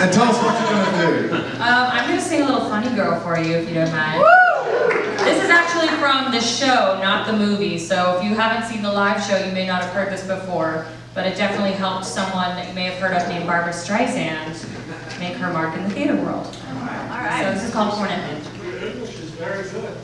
And tell us what you're going to do. Um, I'm going to sing a little funny girl for you, if you don't mind. This is actually from the show, not the movie. So if you haven't seen the live show, you may not have heard this before. But it definitely helped someone that you may have heard of named Barbra Streisand make her mark in the theater world. All right. So this is called Cornet English is very good.